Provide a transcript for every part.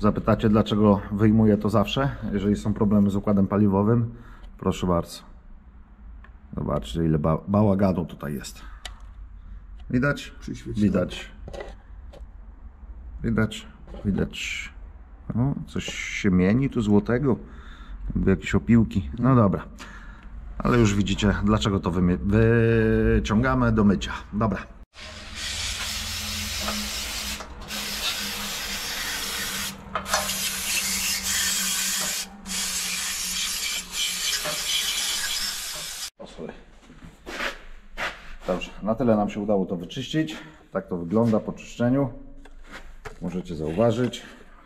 Zapytacie, dlaczego wyjmuję to zawsze, jeżeli są problemy z układem paliwowym? Proszę bardzo. Zobaczcie, ile ba bałaganu tutaj jest. Widać? Widać. Widać. Widać. O, coś się mieni tu złotego. Jakby jakieś opiłki. No dobra. Ale już widzicie, dlaczego to wyciągamy do mycia. Dobra. Dobrze, na tyle nam się udało to wyczyścić. Tak to wygląda po czyszczeniu. Możecie zauważyć.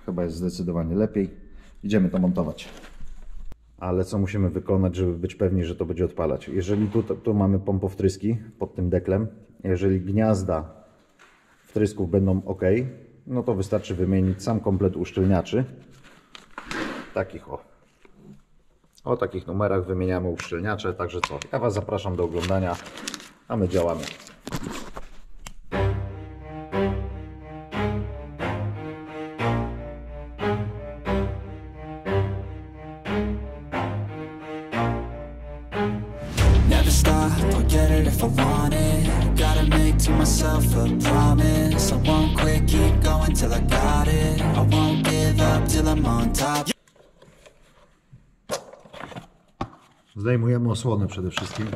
Chyba jest zdecydowanie lepiej. Idziemy to montować. Ale co musimy wykonać, żeby być pewni, że to będzie odpalać? Jeżeli tu, tu mamy pompowtryski pod tym deklem, jeżeli gniazda wtrysków będą ok, no to wystarczy wymienić sam komplet uszczelniaczy. Takich o. O takich numerach wymieniamy uszczelniacze, także co? Ja Was zapraszam do oglądania, a my działamy. Stop, get it if I want it. Gotta make to myself a promise. I won't quit, keep going till I got it. I won't give up till I'm on top. Zdejmujemy osłonę przede wszystkim.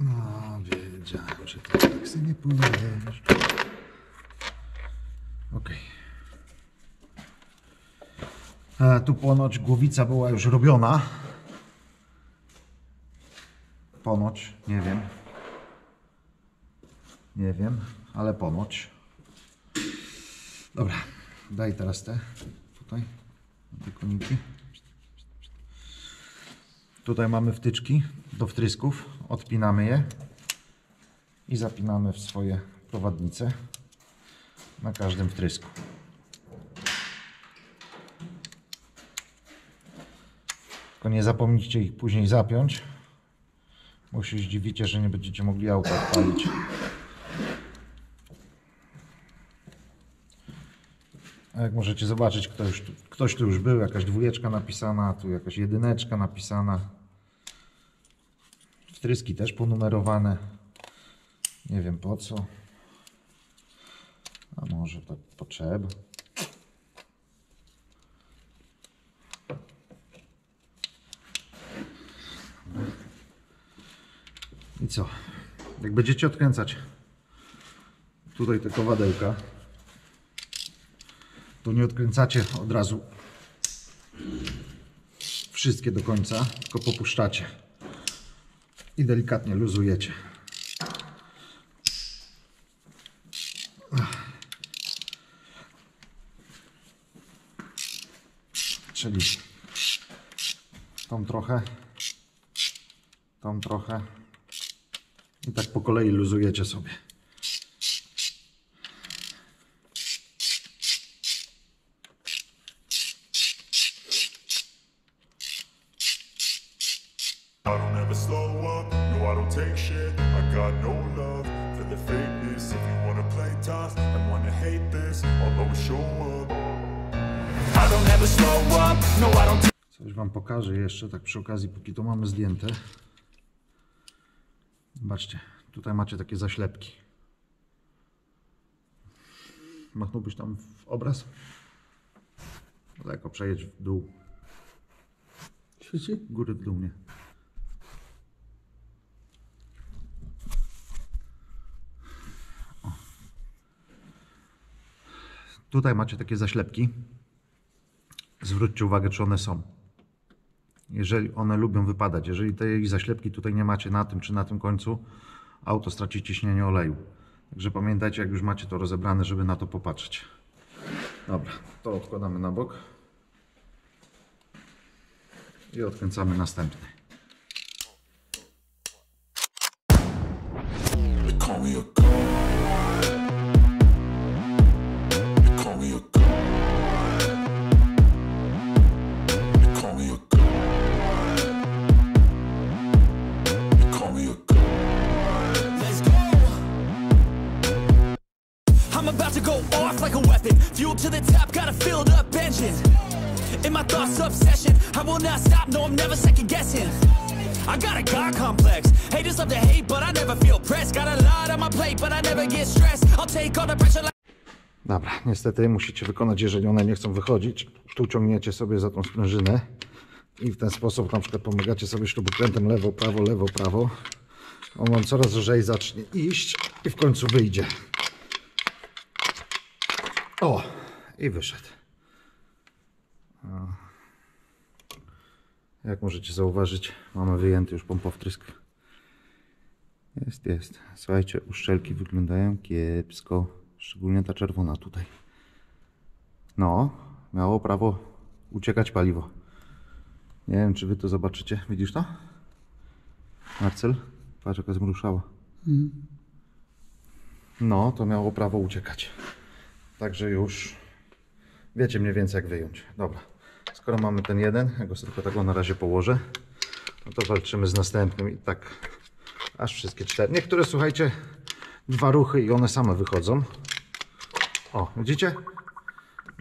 No, wiedziałem, że ty tak sobie nie pójdziesz. Okej. E, Tu ponoć głowica była już robiona. Ponoć, nie wiem. Nie wiem, ale ponoć. Dobra, daj teraz te tutaj, te koniki. Tutaj mamy wtyczki do wtrysków, odpinamy je i zapinamy w swoje prowadnice na każdym wtrysku. Tylko nie zapomnijcie ich później zapiąć, bo się zdziwicie, że nie będziecie mogli auta odpalić. A jak możecie zobaczyć, ktoś, ktoś tu już był, jakaś dwójeczka napisana, tu jakaś jedyneczka napisana. Wtryski też ponumerowane. Nie wiem po co. A może tak potrzeba. I co? Jak będziecie odkręcać tutaj te kowadełka, to nie odkręcacie od razu wszystkie do końca, tylko popuszczacie i delikatnie luzujecie. Czyli tą trochę, tą trochę i tak po kolei luzujecie sobie. No no no Coś Wam pokażę jeszcze, tak przy okazji, póki to mamy zdjęte. Zobaczcie, tutaj macie takie zaślepki. Machnąłbyś tam w obraz? Lekko przejedź w dół. Świeci? Góry w dół, nie. O. Tutaj macie takie zaślepki. Zwróćcie uwagę, czy one są. Jeżeli one lubią wypadać, jeżeli tej zaślepki tutaj nie macie na tym czy na tym końcu, auto straci ciśnienie oleju. Także pamiętajcie, jak już macie to rozebrane, żeby na to popatrzeć. Dobra, to odkładamy na bok i odkręcamy następny. Niestety musicie wykonać, jeżeli one nie chcą wychodzić. Tu ciągniecie sobie za tą sprężynę i w ten sposób na przykład pomagacie sobie śrubokrętem lewo, prawo, lewo, prawo. On wam coraz lżej zacznie iść i w końcu wyjdzie. O, i wyszedł. Jak możecie zauważyć, mamy wyjęty już pompowtrysk. Jest, jest. Słuchajcie, uszczelki wyglądają kiepsko. Szczególnie ta czerwona tutaj. No, miało prawo uciekać paliwo. Nie wiem, czy wy to zobaczycie. Widzisz to? Marcel? Patrz, jaka zmruszała. No, to miało prawo uciekać. Także już wiecie mniej więcej jak wyjąć. Dobra. Skoro mamy ten jeden, ja go sobie tylko tak na razie położę, no to walczymy z następnym i tak aż wszystkie cztery. Niektóre, słuchajcie, dwa ruchy i one same wychodzą. O, widzicie?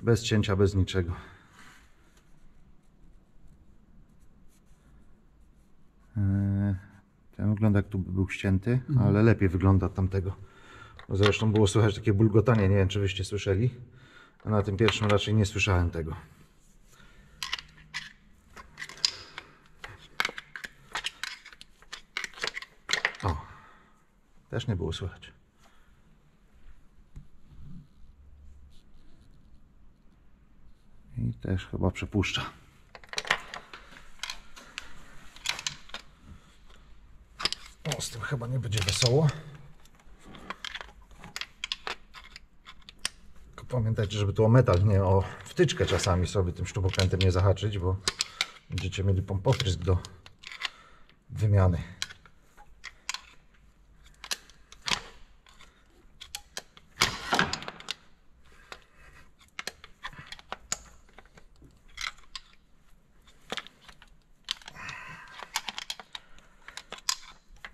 Bez cięcia, bez niczego. Ten wygląda jak tu by był ścięty, ale lepiej wygląda od tamtego. Bo Zresztą było słychać takie bulgotanie, nie wiem czy wyście słyszeli. A na tym pierwszym raczej nie słyszałem tego. O, też nie było słychać. I też chyba przepuszcza. O, z tym chyba nie będzie wesoło. Tylko pamiętajcie, żeby tu o metal, nie o wtyczkę czasami sobie tym śrubokrętem nie zahaczyć, bo będziecie mieli pompotrysk do wymiany.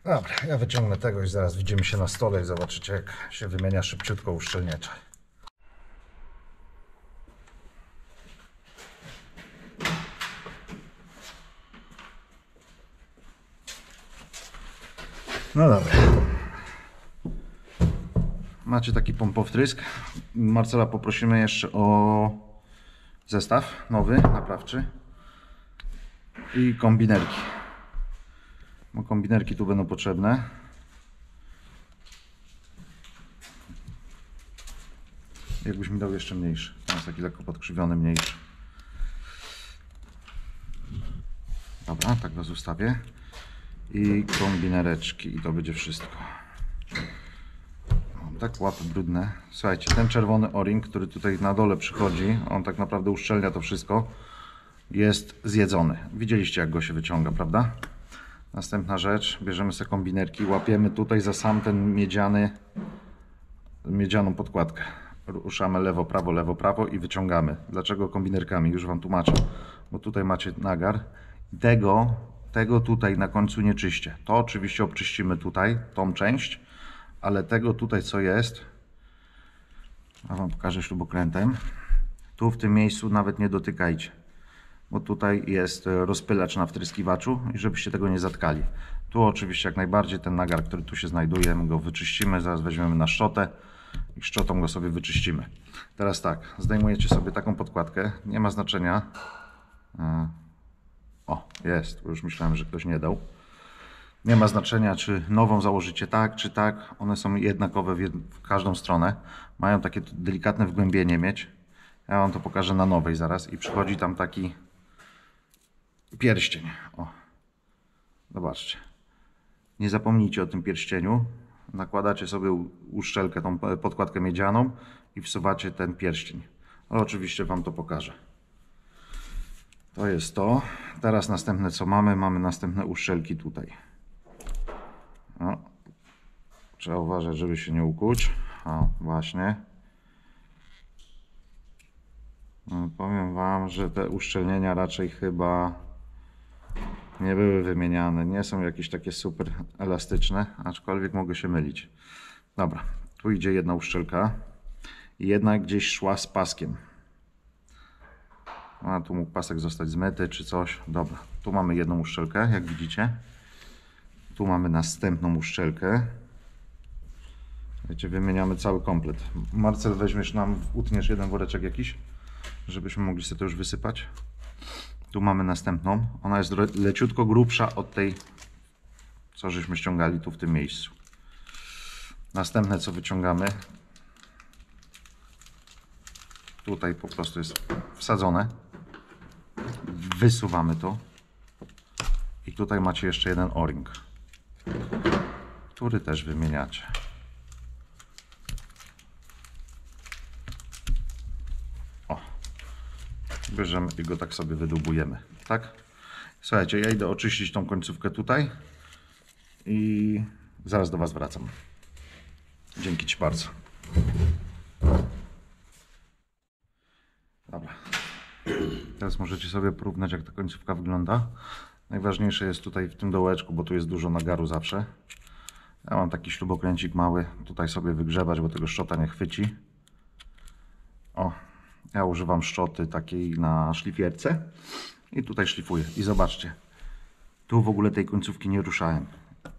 Dobra, ja wyciągnę tego i zaraz widzimy się na stole i zobaczycie jak się wymienia szybciutko uszczelniacza. No dobra. Macie taki pompowtrysk. Marcela poprosimy jeszcze o zestaw nowy, naprawczy i kombinerki. Kombinerki tu będą potrzebne. Jakbyś mi dał jeszcze mniejszy. Ten jest taki lekko podkrzywiony, mniejszy. Dobra, tak go zostawię. I kombinereczki i to będzie wszystko. O, tak łapy brudne. Słuchajcie, ten czerwony o-ring, który tutaj na dole przychodzi, on tak naprawdę uszczelnia to wszystko, jest zjedzony. Widzieliście jak go się wyciąga, prawda? Następna rzecz, bierzemy sobie kombinerki, łapiemy tutaj za sam ten miedziany, miedzianą podkładkę. Ruszamy lewo, prawo, lewo, prawo i wyciągamy. Dlaczego kombinerkami? Już Wam tłumaczę. Bo tutaj macie nagar. Tego, tego tutaj na końcu nie czyście. To oczywiście obczyścimy tutaj, tą część, ale tego tutaj co jest, ja Wam pokażę śrubokrętem. Tu w tym miejscu nawet nie dotykajcie bo tutaj jest e, rozpylacz na wtryskiwaczu i żebyście tego nie zatkali. Tu oczywiście jak najbardziej ten nagar, który tu się znajduje, my go wyczyścimy, zaraz weźmiemy na szczotę i szczotą go sobie wyczyścimy. Teraz tak, zdejmujecie sobie taką podkładkę, nie ma znaczenia. E, O, jest, już myślałem, że ktoś nie dał. Nie ma znaczenia, czy nową założycie tak, czy tak. One są jednakowe w, w każdą stronę. Mają takie delikatne wgłębienie mieć. Ja Wam to pokażę na nowej zaraz. I przychodzi tam taki pierścień. O, zobaczcie. Nie zapomnijcie o tym pierścieniu. Nakładacie sobie uszczelkę, tą podkładkę miedzianą i wsuwacie ten pierścień. Ale oczywiście Wam to pokażę. To jest to. Teraz następne co mamy? Mamy następne uszczelki tutaj. O. Trzeba uważać, żeby się nie ukuć. O, właśnie. No, powiem Wam, że te uszczelnienia raczej chyba nie były wymieniane. Nie są jakieś takie super elastyczne, aczkolwiek mogę się mylić. Dobra, tu idzie jedna uszczelka i jedna gdzieś szła z paskiem. A tu mógł pasek zostać zmyty czy coś. Dobra, tu mamy jedną uszczelkę, jak widzicie. Tu mamy następną uszczelkę. Wiecie, wymieniamy cały komplet. Marcel, weźmiesz nam, utniesz jeden woreczek jakiś, żebyśmy mogli sobie to już wysypać. Tu mamy następną. Ona jest le- leciutko grubsza od tej, co żeśmy ściągali tu w tym miejscu. Następne, co wyciągamy, tutaj po prostu jest wsadzone. Wysuwamy to. I tutaj macie jeszcze jeden o-ring, który też wymieniacie. Bierzemy i go tak sobie wydłubujemy. Tak? Słuchajcie, ja idę oczyścić tą końcówkę tutaj i zaraz do Was wracam. Dzięki Ci bardzo. Dobra. Teraz możecie sobie porównać, jak ta końcówka wygląda. Najważniejsze jest tutaj w tym dołeczku, bo tu jest dużo nagaru zawsze. Ja mam taki śrubokręcik mały, tutaj sobie wygrzebać, bo tego szczota nie chwyci. Ja używam szczoty takiej na szlifierce i tutaj szlifuję. I zobaczcie, tu w ogóle tej końcówki nie ruszałem.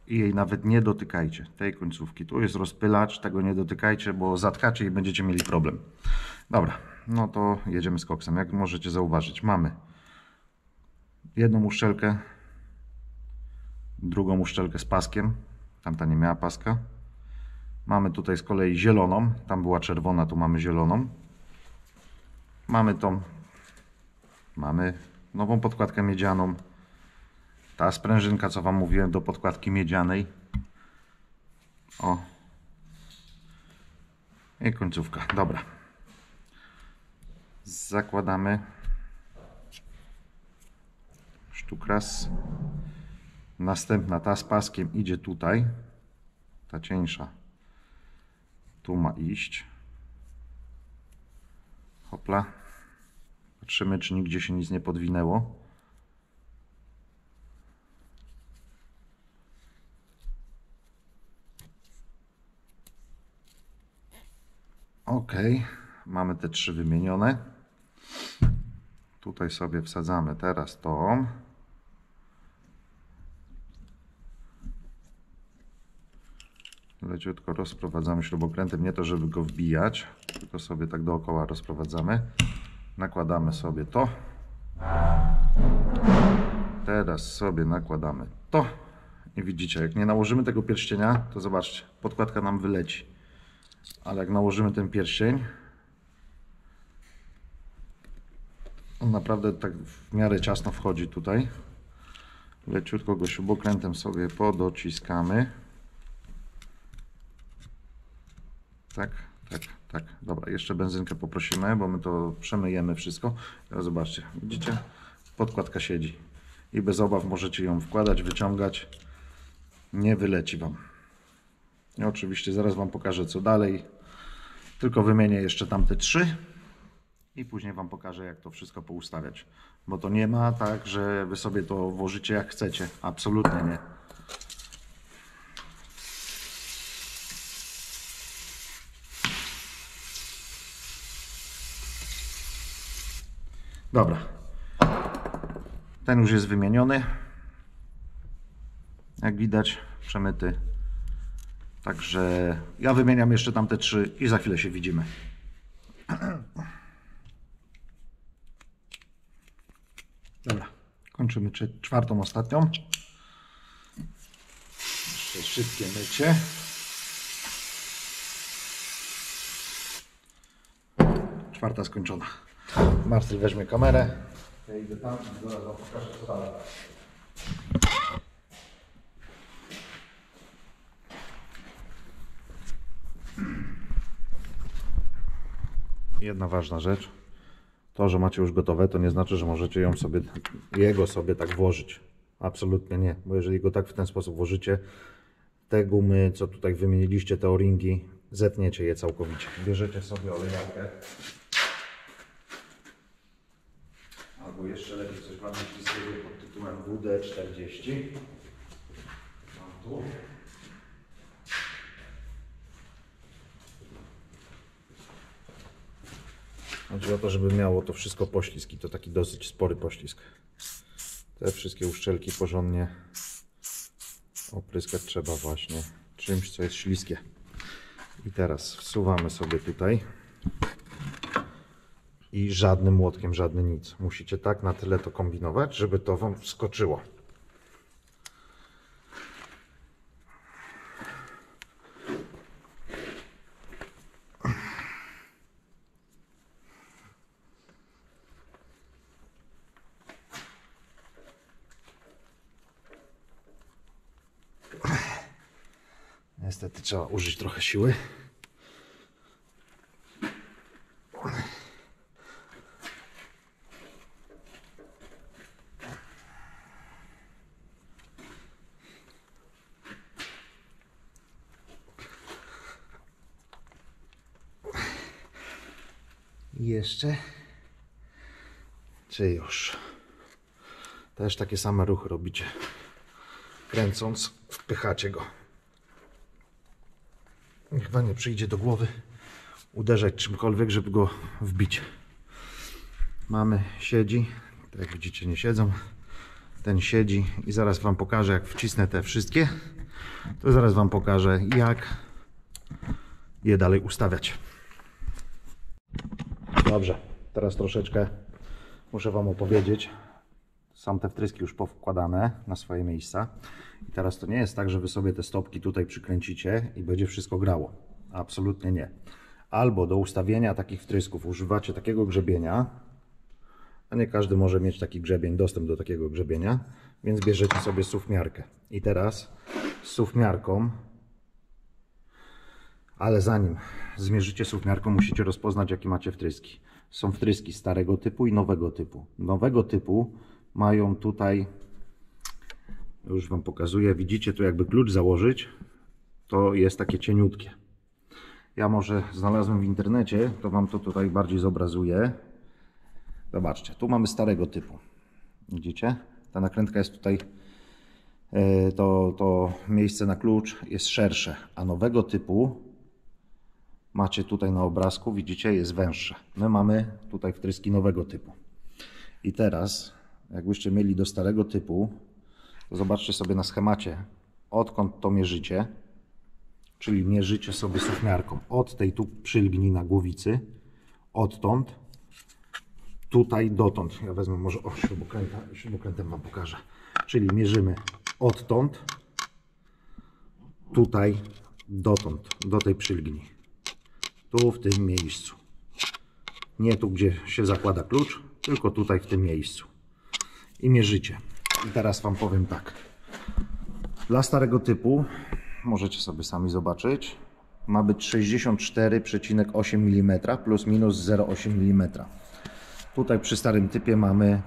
I jej nawet nie dotykajcie, tej końcówki. Tu jest rozpylacz, tego nie dotykajcie, bo zatkacie i będziecie mieli problem. Dobra, no to jedziemy z koksem. Jak możecie zauważyć, mamy jedną uszczelkę, drugą uszczelkę z paskiem. Tamta nie miała paska. Mamy tutaj z kolei zieloną. Tam była czerwona, tu mamy zieloną. Mamy tą. Mamy nową podkładkę miedzianą. Ta sprężynka, co Wam mówiłem, do podkładki miedzianej. O. I końcówka. Dobra. Zakładamy. Sztuk raz. Następna, ta z paskiem idzie tutaj. Ta cieńsza. Tu ma iść. Hopla. Patrzymy, czy nigdzie się nic nie podwinęło. Ok, mamy te trzy wymienione. Tutaj sobie wsadzamy teraz tą. Leciutko rozprowadzamy śrubokrętem, nie to żeby go wbijać, tylko sobie tak dookoła rozprowadzamy. Nakładamy sobie to. Teraz sobie nakładamy to. I widzicie, jak nie nałożymy tego pierścienia, to zobaczcie, podkładka nam wyleci. Ale jak nałożymy ten pierścień, on naprawdę tak w miarę ciasno wchodzi tutaj. Leciutko go śrubokrętem sobie podociskamy. Tak, tak, tak. Dobra, jeszcze benzynkę poprosimy, bo my to przemyjemy wszystko. Teraz zobaczcie, widzicie? Podkładka siedzi. I bez obaw możecie ją wkładać, wyciągać. Nie wyleci Wam. I oczywiście zaraz Wam pokażę co dalej. Tylko wymienię jeszcze tamte trzy. I później Wam pokażę jak to wszystko poustawiać. Bo to nie ma tak, że Wy sobie to włożycie jak chcecie. Absolutnie nie. Dobra. Ten już jest wymieniony. Jak widać, przemyty. Także ja wymieniam jeszcze tamte trzy i za chwilę się widzimy. Dobra, kończymy czy- czwartą, ostatnią. Jeszcze szybkie mycie. Czwarta skończona. Marcel weźmie kamerę. Ja idę tam i zaraz wam pokażę co dalej. Jedna ważna rzecz. To, że macie już gotowe, to nie znaczy, że możecie ją sobie, jego sobie tak włożyć. Absolutnie nie, bo jeżeli go tak w ten sposób włożycie, te gumy, co tutaj wymieniliście, te o-ringi, zetniecie je całkowicie. Bierzecie sobie olejarkę. Albo jeszcze lepiej coś bardziej śliskiego pod tytułem WD-40. Mam tu. Chodzi o to, żeby miało to wszystko poślizg i to taki dosyć spory poślizg. Te wszystkie uszczelki porządnie opryskać trzeba właśnie czymś, co jest śliskie. I teraz wsuwamy sobie tutaj i żadnym młotkiem, żadny nic. Musicie tak na tyle to kombinować, żeby to Wam wskoczyło. Niestety trzeba użyć trochę siły. I jeszcze. Czy już? Też takie same ruchy robicie. Kręcąc, wpychacie go. Chyba nie przyjdzie do głowy uderzać czymkolwiek, żeby go wbić. Mamy, siedzi. Tak jak widzicie, nie siedzą. Ten siedzi i zaraz Wam pokażę, jak wcisnę te wszystkie. To zaraz Wam pokażę, jak je dalej ustawiać. Dobrze, teraz troszeczkę muszę Wam opowiedzieć. Są te wtryski już powkładane na swoje miejsca. I teraz to nie jest tak, że Wy sobie te stopki tutaj przykręcicie i będzie wszystko grało. Absolutnie nie. Albo do ustawienia takich wtrysków używacie takiego grzebienia, a nie każdy może mieć taki grzebień, dostęp do takiego grzebienia, więc bierzecie sobie suwmiarkę. I teraz z suwmiarką ale zanim zmierzycie suwmiarką, musicie rozpoznać, jakie macie wtryski. Są wtryski starego typu i nowego typu. Nowego typu mają tutaj, już Wam pokazuję, widzicie tu jakby klucz założyć, to jest takie cieniutkie. Ja może znalazłem w internecie, to Wam to tutaj bardziej zobrazuję. Zobaczcie, tu mamy starego typu. Widzicie? Ta nakrętka jest tutaj, e, to, to miejsce na klucz jest szersze, a nowego typu macie tutaj na obrazku, widzicie, jest węższe. My mamy tutaj wtryski nowego typu. I teraz, jakbyście mieli do starego typu, zobaczcie sobie na schemacie, odkąd to mierzycie, czyli mierzycie sobie suwmiarką od tej tu przylgni na głowicy, odtąd, tutaj dotąd. Ja wezmę może o śrubokręta, śrubokrętem Wam pokażę. Czyli mierzymy odtąd, tutaj, dotąd, do tej przylgni. Tu, w tym miejscu. Nie tu, gdzie się zakłada klucz, tylko tutaj, w tym miejscu. I mierzycie. I teraz Wam powiem tak. Dla starego typu, możecie sobie sami zobaczyć, ma być 64,8 mm plus minus 0,8 mm. Tutaj przy starym typie mamy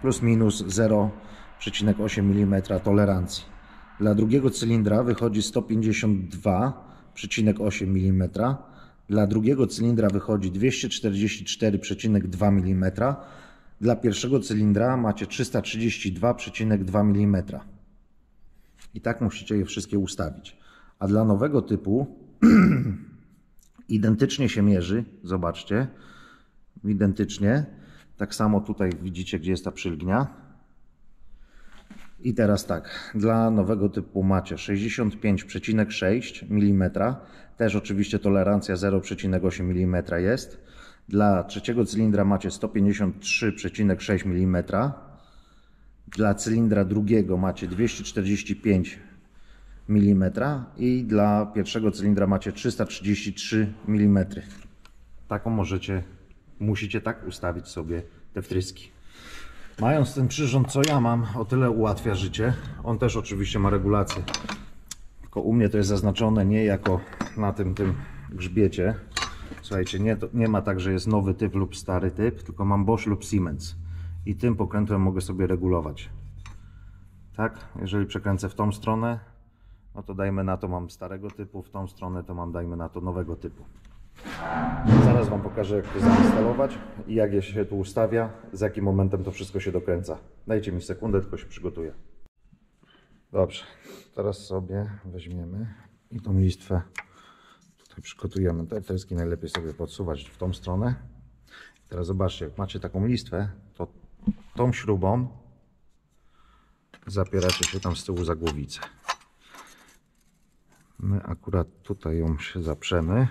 plus minus 0,8 mm tolerancji. Dla drugiego cylindra wychodzi 152,8 mm. Dla drugiego cylindra wychodzi 244,2 mm. Dla pierwszego cylindra macie 332,2 mm. I tak musicie je wszystkie ustawić. A dla nowego typu identycznie się mierzy. Zobaczcie. Identycznie. Tak samo tutaj widzicie, gdzie jest ta przylgnia. I teraz tak, dla nowego typu macie 65,6 mm, też oczywiście tolerancja 0,8 mm jest. Dla trzeciego cylindra macie 153,6 mm. Dla cylindra drugiego macie 245 mm i dla pierwszego cylindra macie 333 mm. Taką możecie, musicie tak ustawić sobie te wtryski. Mając ten przyrząd, co ja mam, o tyle ułatwia życie. On też oczywiście ma regulację. Tylko u mnie to jest zaznaczone nie jako na tym, tym grzbiecie. Słuchajcie, nie, to, nie ma tak, że jest nowy typ lub stary typ, tylko mam Bosch lub Siemens. I tym pokrętłem mogę sobie regulować. Tak, jeżeli przekręcę w tą stronę, no to dajmy na to mam starego typu, w tą stronę to mam dajmy na to nowego typu. Zaraz Wam pokażę, jak to zainstalować i jak je się tu ustawia, z jakim momentem to wszystko się dokręca. Dajcie mi sekundę, tylko się przygotuję. Dobrze, teraz sobie weźmiemy i tą listwę tutaj przygotujemy. Te wtryski najlepiej sobie podsuwać w tą stronę Teraz zobaczcie, jak macie taką listwę, to tą śrubą zapieracie się tam z tyłu za głowicę. My akurat tutaj ją się zaprzemy.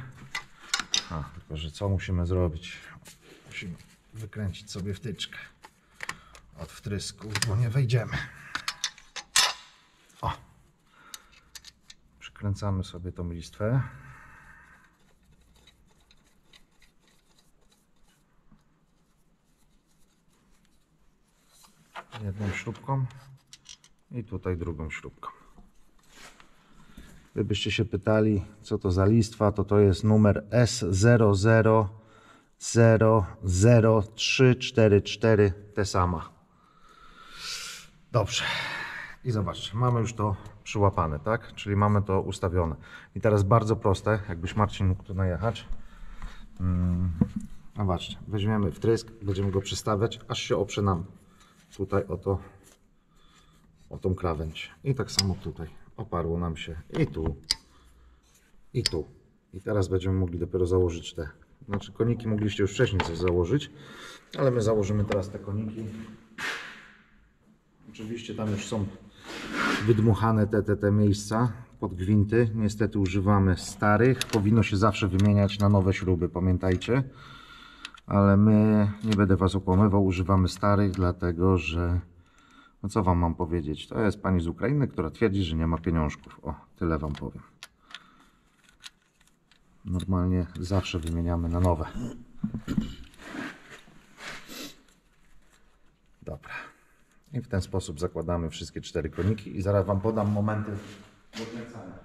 A, tylko że co musimy zrobić? Musimy wykręcić sobie wtyczkę od wtrysku, bo nie wejdziemy. O! Przykręcamy sobie tą listwę. Jedną śrubką i tutaj drugą śrubką. Gdybyście się pytali, co to za listwa, to to jest numer S0000344, te sama. Dobrze. I zobaczcie, mamy już to przyłapane, tak? Czyli mamy to ustawione. I teraz bardzo proste, jakbyś Marcin mógł tu najechać. Mm, zobaczcie, weźmiemy wtrysk, będziemy go przystawiać, aż się oprze nam tutaj o to, o tą krawędź. I tak samo tutaj. Oparło nam się i tu, i tu. I teraz będziemy mogli dopiero założyć te. Znaczy koniki mogliście już wcześniej coś założyć, ale my założymy teraz te koniki. Oczywiście tam już są wydmuchane te, te, te miejsca pod gwinty. Niestety używamy starych. Powinno się zawsze wymieniać na nowe śruby, pamiętajcie. Ale my, nie będę Was okłamywał, używamy starych, dlatego że no co Wam mam powiedzieć? To jest pani z Ukrainy, która twierdzi, że nie ma pieniążków. O, tyle Wam powiem. Normalnie zawsze wymieniamy na nowe. Dobra. I w ten sposób zakładamy wszystkie cztery koniki i zaraz Wam podam momenty dokręcania.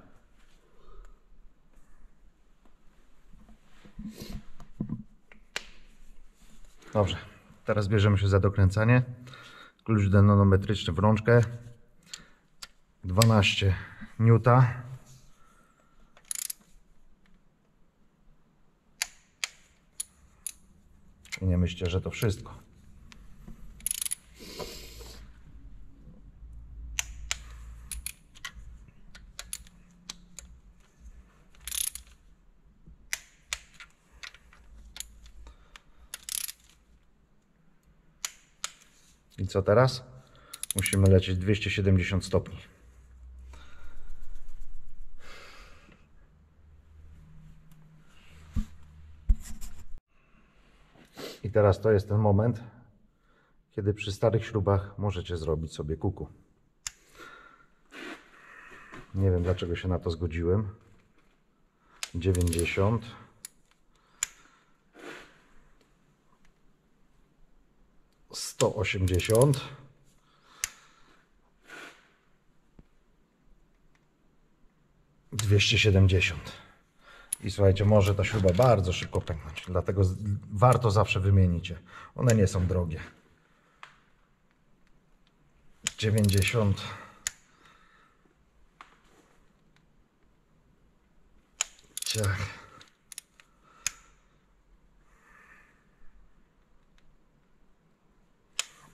Dobrze, teraz bierzemy się za dokręcanie. Klucz dynamometryczny w rączkę. 12 Newta. Nie myślcie, że to wszystko. Co teraz? Musimy lecieć 270 stopni. I teraz to jest ten moment, kiedy przy starych śrubach możecie zrobić sobie kuku. Nie wiem dlaczego się na to zgodziłem. 90. sto osiemdziesiąt dwieście siedemdziesiąt i słuchajcie, może ta śruba bardzo szybko pęknąć, dlatego warto zawsze wymienić je. One nie są drogie. 90 Ciach.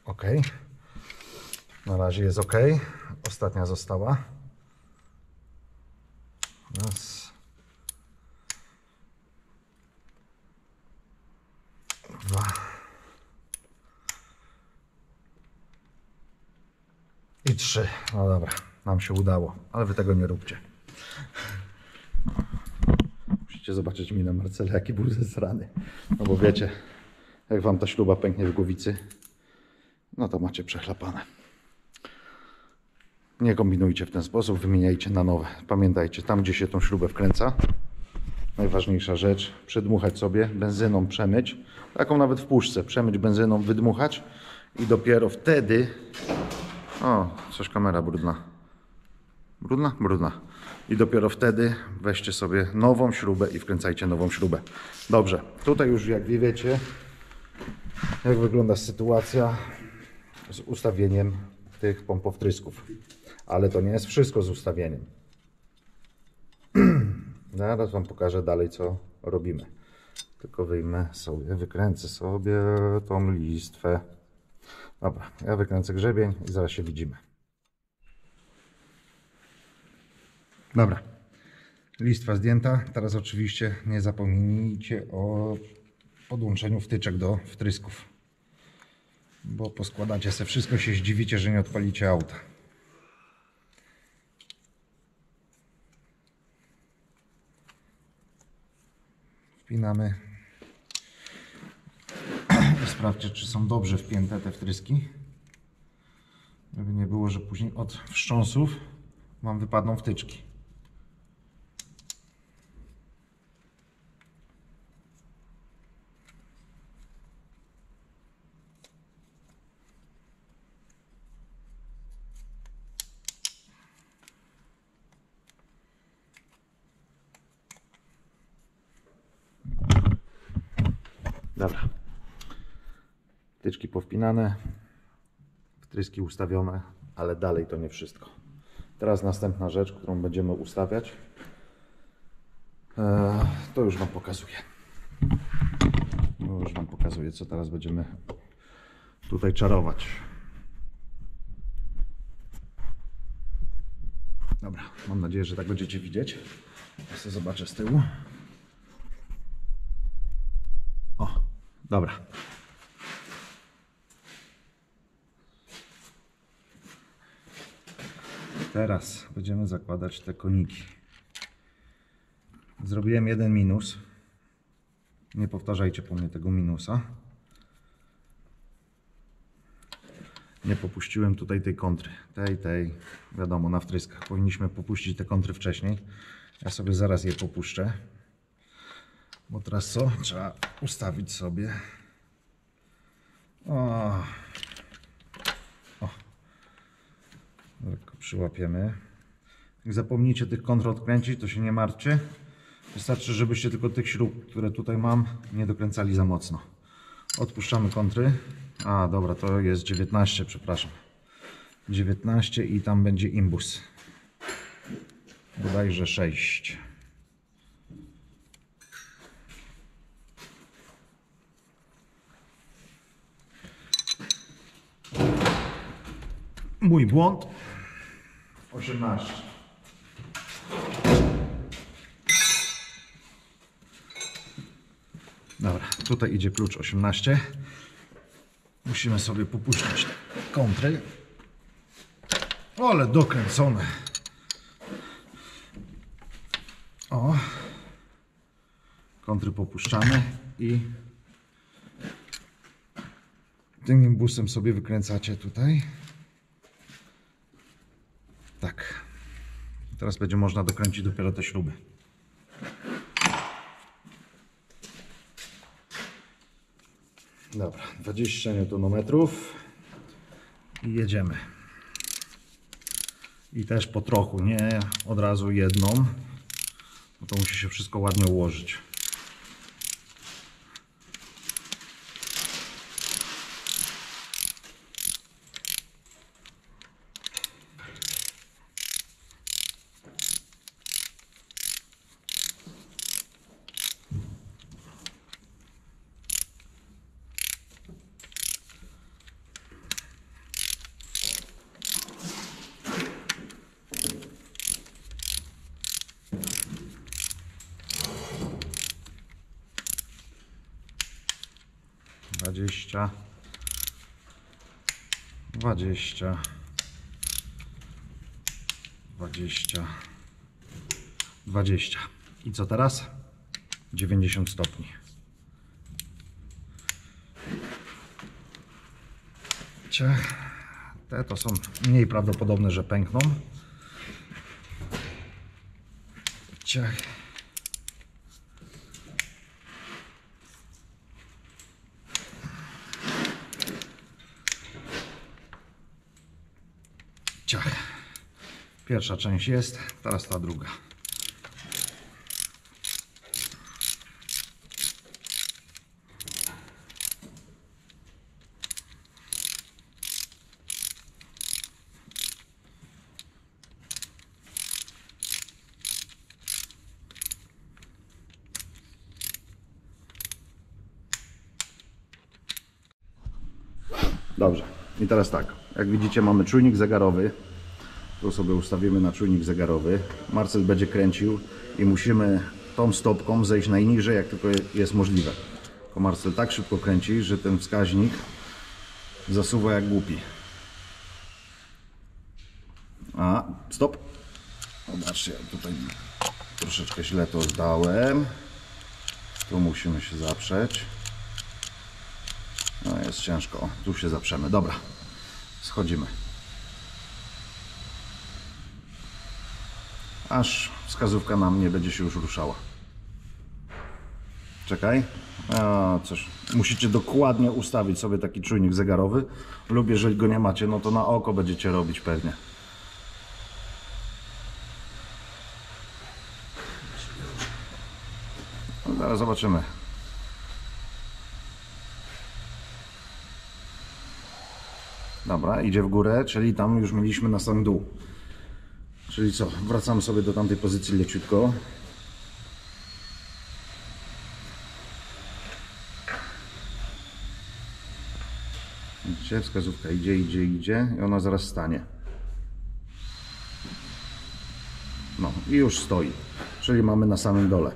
Ok. Na razie jest ok. Ostatnia została. Raz. Dwa. I trzy. No dobra, nam się udało, ale wy tego nie róbcie. Musicie zobaczyć minę Marcela, jaki był zesrany. No bo wiecie, jak wam ta śruba pęknie w głowicy, no to macie przechlapane. Nie kombinujcie w ten sposób, wymieniajcie na nowe. Pamiętajcie, tam gdzie się tą śrubę wkręca, najważniejsza rzecz, przedmuchać sobie, benzyną przemyć, taką nawet w puszce, przemyć benzyną, wydmuchać i dopiero wtedy... O, coś kamera brudna. Brudna? Brudna. I dopiero wtedy weźcie sobie nową śrubę i wkręcajcie nową śrubę. Dobrze, tutaj już jak wiecie, jak wygląda sytuacja z ustawieniem tych pompowtrysków. Ale to nie jest wszystko z ustawieniem. Zaraz Wam pokażę dalej, co robimy. Tylko wyjmę sobie, wykręcę sobie tą listwę. Dobra, ja wykręcę grzebień i zaraz się widzimy. Dobra, listwa zdjęta. Teraz oczywiście nie zapomnijcie o podłączeniu wtyczek do wtrysków. Bo poskładacie sobie wszystko, się zdziwicie, że nie odpalicie auta. Wpinamy i sprawdźcie, czy są dobrze wpięte te wtryski. Żeby nie było, że później od wstrząsów Wam wypadną wtyczki. Dobra. Wtyczki powpinane, wtryski ustawione, ale dalej to nie wszystko. Teraz następna rzecz, którą będziemy ustawiać, Eee, to już Wam pokazuję. Już Wam pokazuję, co teraz będziemy tutaj czarować. Dobra, mam nadzieję, że tak będziecie widzieć. Ja sobie zobaczę z tyłu. O, dobra. Teraz będziemy zakładać te koniki. Zrobiłem jeden minus. Nie powtarzajcie po mnie tego minusa. Nie popuściłem tutaj tej kontry. Tej, tej. Wiadomo, na wtryskach. Powinniśmy popuścić te kontry wcześniej. Ja sobie zaraz je popuszczę. Bo teraz co? Trzeba ustawić sobie. O. O. Lekko przyłapiemy. Jak zapomnicie tych kontr odkręcić, to się nie martwcie. Wystarczy, żebyście tylko tych śrub, które tutaj mam, nie dokręcali za mocno. Odpuszczamy kontry. A, dobra, to jest 19, przepraszam. 19 i tam będzie imbus. Bodajże 6. Mój błąd. 18. Dobra, tutaj idzie klucz 18. Musimy sobie popuścić kontry. Ale dokręcone. O. Kontry popuszczamy i tym imbusem sobie wykręcacie tutaj. Tak. Teraz będzie można dokręcić dopiero te śruby. Dobra, 20 Nm i jedziemy. I też po trochu, nie od razu jedną, bo to musi się wszystko ładnie ułożyć. Dwadzieścia. Dwadzieścia. Dwadzieścia. Dwadzieścia. I co teraz? 90 stopni. Ciach. Te to są mniej prawdopodobne, że pękną. Ciach. Pierwsza część jest, teraz ta druga. Dobrze. I teraz tak. Jak widzicie mamy czujnik zegarowy. Tu sobie ustawimy na czujnik zegarowy. Marcel będzie kręcił i musimy tą stopką zejść najniżej jak tylko jest możliwe. To Marcel tak szybko kręci, że ten wskaźnik zasuwa jak głupi. A, stop. Zobaczcie, tutaj troszeczkę źle to zdałem. Tu musimy się zaprzeć. No jest ciężko. Tu się zaprzemy. Dobra. Schodzimy. Aż wskazówka nam nie będzie się już ruszała. Czekaj. Coś. Musicie dokładnie ustawić sobie taki czujnik zegarowy. Lub jeżeli go nie macie, no to na oko będziecie robić pewnie. No, zaraz zobaczymy. Dobra, idzie w górę, czyli tam już mieliśmy na sam dół. Czyli co, wracamy sobie do tamtej pozycji leciutko. Widzicie, wskazówka idzie, idzie, idzie i ona zaraz stanie. No i już stoi, czyli mamy na samym dole.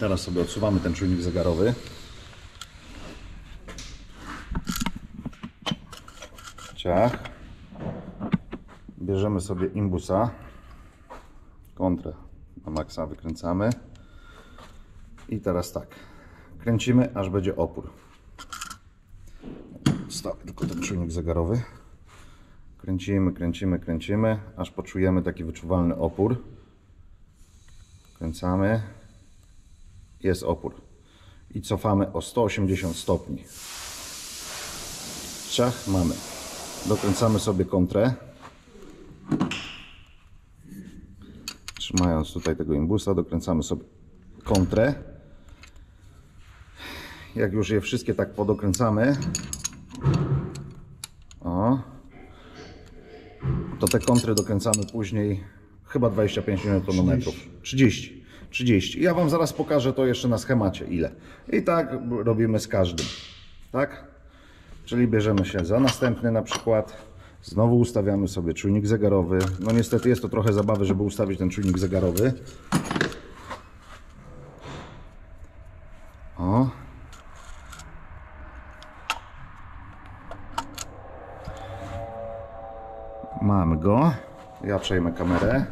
Teraz sobie odsuwamy ten czujnik zegarowy. Ciach. Bierzemy sobie imbusa. Kontrę na maksa wykręcamy. I teraz tak. Kręcimy, aż będzie opór. Stawię tylko ten czujnik zegarowy. Kręcimy, kręcimy, kręcimy, aż poczujemy taki wyczuwalny opór. Kręcamy. Jest opór. I cofamy o 180 stopni. Ciach, mamy. Dokręcamy sobie kontrę. Trzymając tutaj tego imbusa, dokręcamy sobie kontrę. Jak już je wszystkie tak podokręcamy, o, to te kontry dokręcamy później chyba 25 Nm. 30. 30. Ja Wam zaraz pokażę to jeszcze na schemacie ile. I tak robimy z każdym. Tak? Czyli bierzemy się za następny na przykład. Znowu ustawiamy sobie czujnik zegarowy. No niestety jest to trochę zabawy, żeby ustawić ten czujnik zegarowy. O. Mamy go. Ja przejmę kamerę.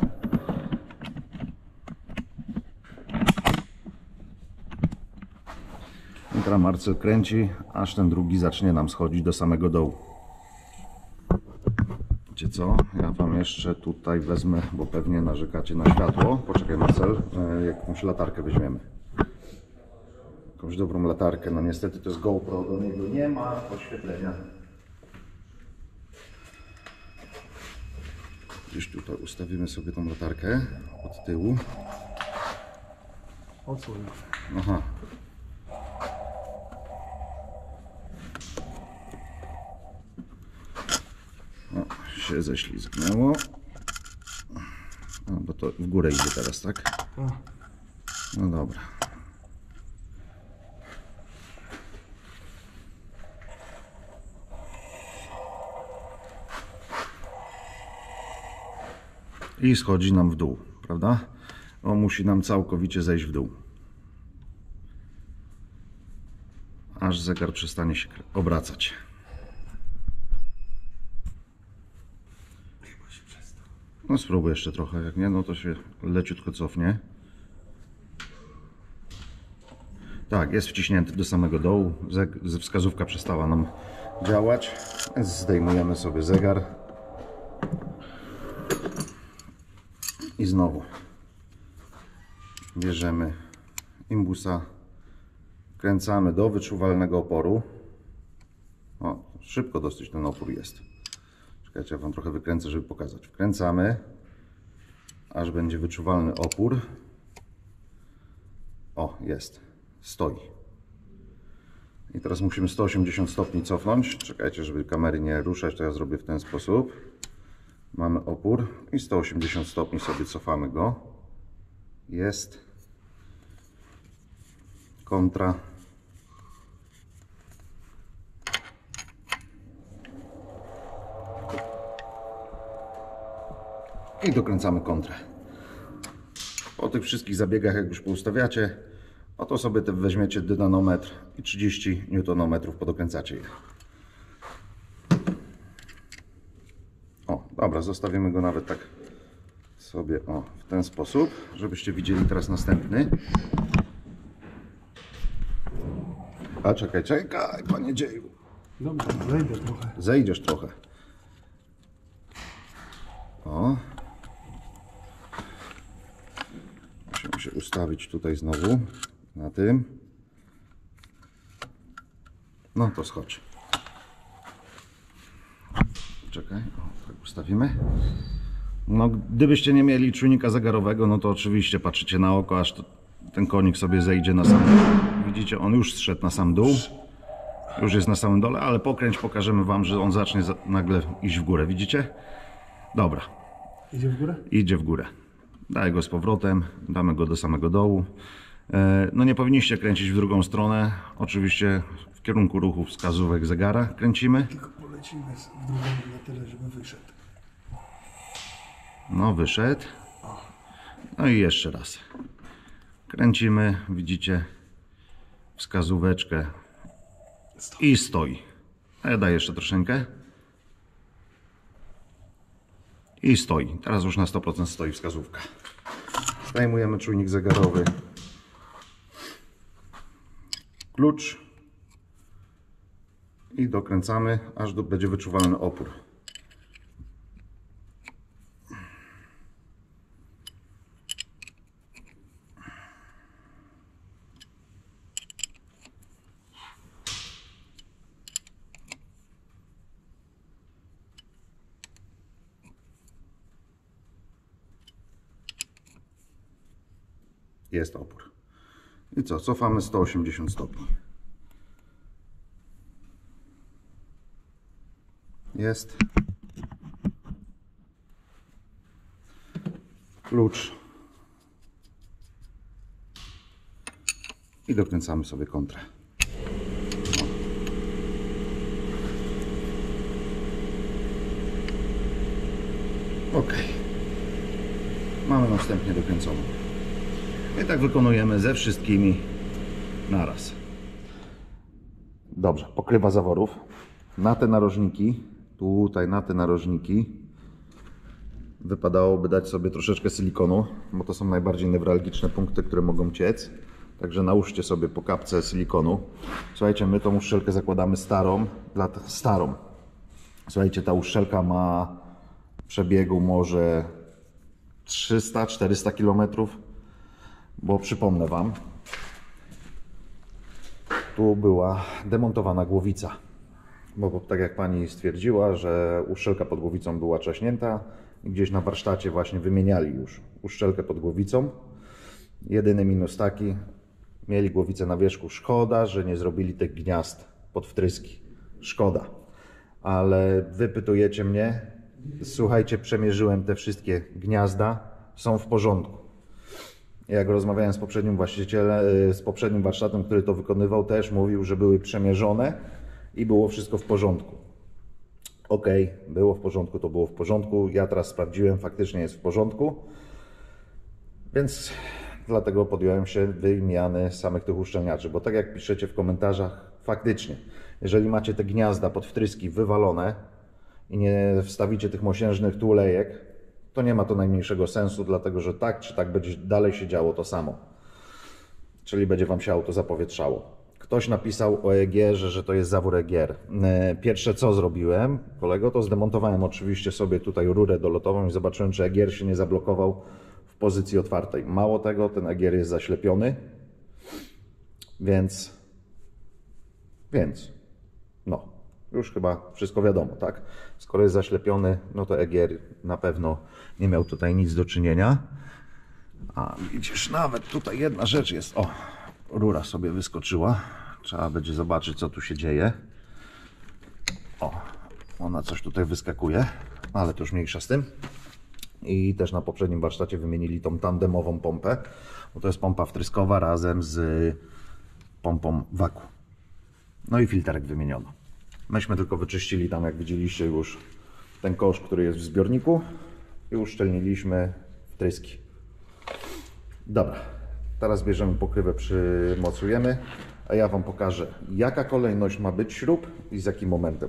I teraz Marcel kręci, aż ten drugi zacznie nam schodzić do samego dołu. Co? Ja wam jeszcze tutaj wezmę, bo pewnie narzekacie na światło. Poczekaj Marcel, e, jakąś latarkę weźmiemy. Jakąś dobrą latarkę. No niestety to jest GoPro, do niego nie ma oświetlenia. Gdzieś tutaj ustawimy sobie tą latarkę od tyłu. Odsłoń. Aha. O, się ześlizgnęło. O, bo to w górę idzie teraz, tak? No dobra. I schodzi nam w dół, prawda? On musi nam całkowicie zejść w dół. Aż zegar przestanie się obracać. No spróbuj jeszcze trochę, jak nie, no to się leciutko cofnie. Tak, jest wciśnięty do samego dołu. Zeg- Wskazówka przestała nam działać. Zdejmujemy sobie zegar. I znowu bierzemy imbusa, kręcamy do wyczuwalnego oporu. O, szybko dosyć ten opór jest. Czekajcie, ja Wam trochę wykręcę, żeby pokazać. Wkręcamy, aż będzie wyczuwalny opór. O, jest. Stoi. I teraz musimy 180 stopni cofnąć. Czekajcie, żeby kamery nie ruszać, to ja zrobię w ten sposób. Mamy opór i 180 stopni sobie cofamy go. Jest. Kontra. I dokręcamy kontrę. Po tych wszystkich zabiegach, jak już poustawiacie, Oto sobie te weźmiecie dynanometr i 30 Nm podokręcacie je. O, dobra, zostawimy go nawet tak sobie o, w ten sposób, żebyście widzieli teraz następny. A czekaj, czekaj, panie dzieju. Dobra, zejdę trochę. Zejdziesz trochę. O. się ustawić tutaj znowu na tym. No to schodź. Czekaj, o, tak ustawimy. No, gdybyście nie mieli czujnika zegarowego, no to oczywiście patrzycie na oko, aż to, ten konik sobie zejdzie na sam Widzicie, on już zszedł na sam dół. Już jest na samym dole, ale pokręć pokażemy Wam, że on zacznie za- nagle iść w górę. Widzicie? Dobra, Idzie w górę? idzie w górę. Daj go z powrotem, damy go do samego dołu. E, No nie powinniście kręcić w drugą stronę. Oczywiście w kierunku ruchu wskazówek zegara kręcimy. Tylko polecimy z- w drugą na tyle, żeby wyszedł. No, wyszedł. No i jeszcze raz. Kręcimy, widzicie wskazóweczkę i stoi. A ja daję jeszcze troszeczkę. I stoi. Teraz już na 100% stoi wskazówka. Zdejmujemy czujnik zegarowy. Klucz. I dokręcamy, aż do, będzie wyczuwalny opór. Jest opór. I co? Cofamy 180 stopni. Jest. Klucz. I dokręcamy sobie kontrę. Ok. Mamy następnie dokręconą. I tak wykonujemy ze wszystkimi naraz. Dobrze, pokrywa zaworów. Na te narożniki, tutaj na te narożniki wypadałoby dać sobie troszeczkę silikonu, bo to są najbardziej newralgiczne punkty, które mogą ciec. Także nałóżcie sobie po kapce silikonu. Słuchajcie, my tą uszczelkę zakładamy starą, dla starą. Słuchajcie, ta uszczelka ma przebiegu może 300-400 km, bo przypomnę Wam, tu była demontowana głowica. Bo tak jak Pani stwierdziła, że uszczelka pod głowicą była czaśnięta i gdzieś na warsztacie właśnie wymieniali już uszczelkę pod głowicą. Jedyny minus taki, mieli głowicę na wierzchu. Szkoda, że nie zrobili tych gniazd pod wtryski. Szkoda. Ale Wy pytujecie mnie, słuchajcie, przemierzyłem te wszystkie gniazda, są w porządku. Jak rozmawiałem z poprzednim właścicielem, y, z poprzednim warsztatem, który to wykonywał, też mówił, że były przemierzone i było wszystko w porządku. Ok, było w porządku, to było w porządku. Ja teraz sprawdziłem, faktycznie jest w porządku. Więc dlatego podjąłem się wymiany samych tych uszczelniaczy, bo tak jak piszecie w komentarzach, faktycznie, jeżeli macie te gniazda pod wtryski wywalone i nie wstawicie tych mosiężnych tulejek, to nie ma to najmniejszego sensu, dlatego że tak czy tak będzie dalej się działo to samo. Czyli będzie Wam się auto zapowietrzało. Ktoś napisał o EGR-ze, że to jest zawór EGR. E, Pierwsze co zrobiłem, kolego, to zdemontowałem oczywiście sobie tutaj rurę dolotową i zobaczyłem, czy EGR się nie zablokował w pozycji otwartej. Mało tego, ten EGR jest zaślepiony, więc, więc, no, już chyba wszystko wiadomo, tak? Skoro jest zaślepiony, no to EGR na pewno nie miał tutaj nic do czynienia. A widzisz, nawet tutaj jedna rzecz jest. O, rura sobie wyskoczyła. Trzeba będzie zobaczyć, co tu się dzieje. O, ona coś tutaj wyskakuje, ale to już mniejsza z tym. I też na poprzednim warsztacie wymienili tą tandemową pompę, bo to jest pompa wtryskowa razem z pompą waku. No i filterek wymieniono. Myśmy tylko wyczyścili tam, jak widzieliście już, ten kosz, który jest w zbiorniku i uszczelniliśmy wtryski. Dobra, Teraz bierzemy pokrywę, przymocujemy, a ja Wam pokażę, jaka kolejność ma być śrub i z jakim momentem.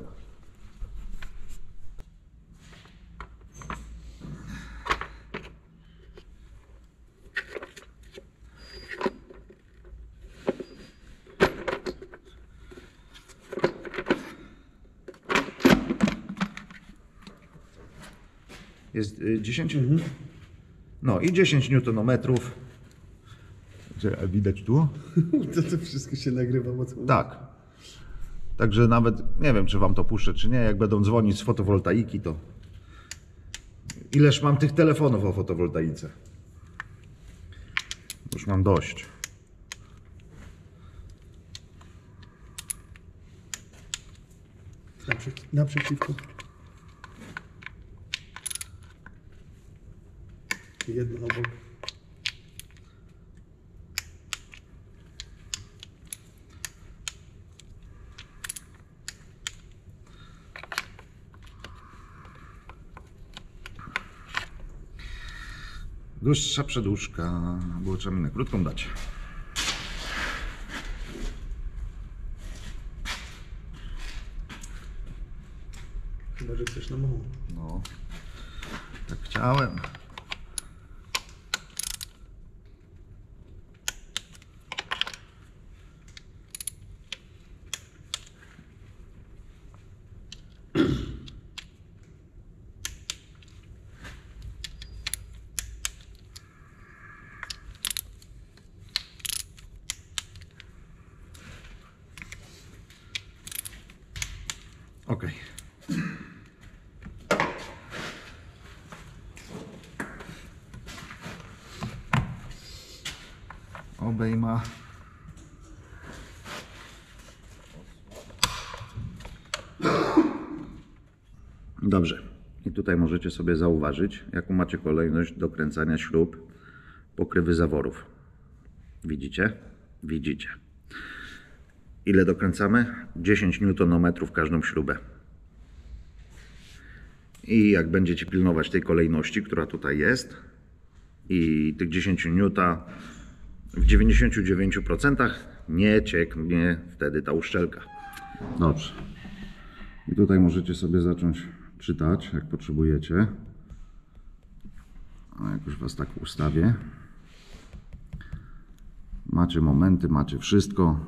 Jest y, 10? No i 10 Nm. A widać tu? To, to wszystko się nagrywa mocno. Tak. Także nawet nie wiem, czy wam to puszczę, czy nie. Jak będą dzwonić z fotowoltaiki, to. Ileż mam tych telefonów o fotowoltaice? Już mam dość. Naprzeciw, naprzeciwko. Jedno obok. Dłuższa przedłużka. Było trzeba mi na krótką dać. Chyba, że chcesz na małą. No. Tak chciałem. Okej. obejma. Dobrze. I tutaj możecie sobie zauważyć, jaką macie kolejność dokręcania śrub pokrywy zaworów. Widzicie? Widzicie. Ile dokręcamy? 10 Nm każdą śrubę. I jak będziecie pilnować tej kolejności, która tutaj jest, i tych 10 N, w 99% nie cieknie wtedy ta uszczelka. Dobrze. I tutaj możecie sobie zacząć czytać, jak potrzebujecie. A jak już Was tak ustawię. Macie momenty, macie wszystko.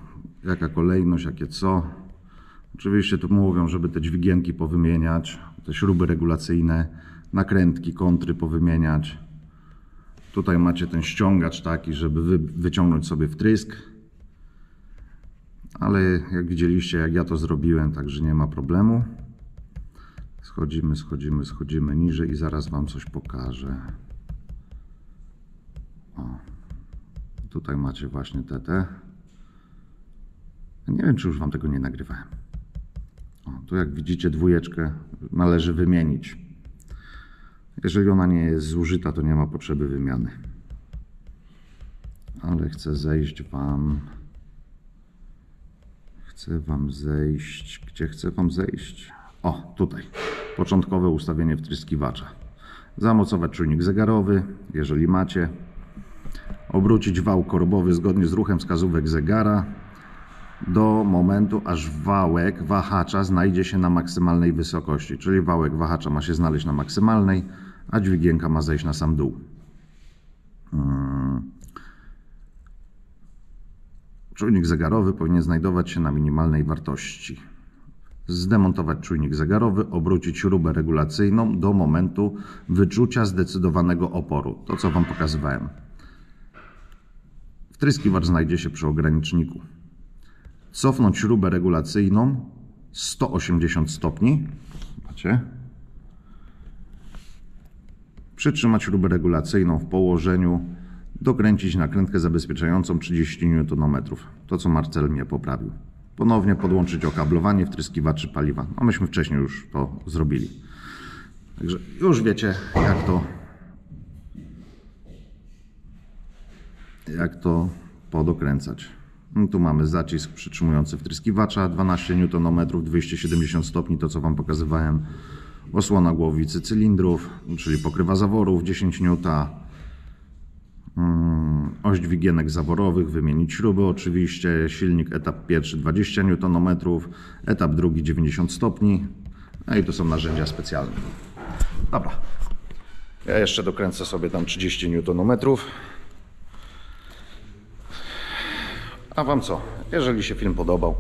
Jaka kolejność, jakie co. Oczywiście tu mówią, żeby te dźwigienki powymieniać, te śruby regulacyjne, nakrętki, kontry powymieniać. Tutaj macie ten ściągacz taki, żeby wy, wyciągnąć sobie wtrysk. Ale jak widzieliście, jak ja to zrobiłem, także nie ma problemu. Schodzimy, schodzimy, schodzimy niżej i zaraz Wam coś pokażę. O. Tutaj macie właśnie TT. Nie wiem, czy już Wam tego nie nagrywałem. O, tu jak widzicie dwójeczkę należy wymienić. Jeżeli ona nie jest zużyta, to nie ma potrzeby wymiany. Ale chcę zejść Wam. Chcę Wam zejść. Gdzie chcę Wam zejść? O, tutaj. Początkowe ustawienie wtryskiwacza. Zamocować czujnik zegarowy, jeżeli macie. Obrócić wał korbowy zgodnie z ruchem wskazówek zegara do momentu, aż wałek wahacza znajdzie się na maksymalnej wysokości. Czyli wałek wahacza ma się znaleźć na maksymalnej, a dźwigienka ma zejść na sam dół. Hmm. Czujnik zegarowy powinien znajdować się na minimalnej wartości. Zdemontować czujnik zegarowy, obrócić śrubę regulacyjną do momentu wyczucia zdecydowanego oporu. To, co Wam pokazywałem. Wtryskiwacz znajdzie się przy ograniczniku. Cofnąć śrubę regulacyjną 180 stopni. Macie? Przytrzymać śrubę regulacyjną w położeniu, dokręcić nakrętkę zabezpieczającą 30 Nm. To, co Marcel mnie poprawił. Ponownie podłączyć okablowanie wtryskiwaczy paliwa. No myśmy wcześniej już to zrobili. Także już wiecie, jak to jak to podokręcać. No tu mamy zacisk przytrzymujący wtryskiwacza 12 Nm, 270 stopni, to co Wam pokazywałem. Osłona głowicy cylindrów, czyli pokrywa zaworów 10 N. Mm, oś dźwigienek zaworowych, wymienić śruby oczywiście, silnik etap pierwszy 20 Nm, etap drugi 90 stopni, no i tu są narzędzia specjalne. Dobra, ja jeszcze dokręcę sobie tam 30 Nm. A Wam co? Jeżeli się film podobał,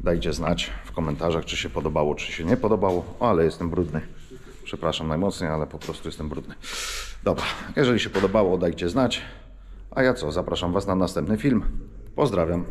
dajcie znać w komentarzach, czy się podobało, czy się nie podobało. O, ale jestem brudny. Przepraszam najmocniej, ale po prostu jestem brudny. Dobra, jeżeli się podobało, dajcie znać. A ja co, zapraszam Was na następny film. Pozdrawiam.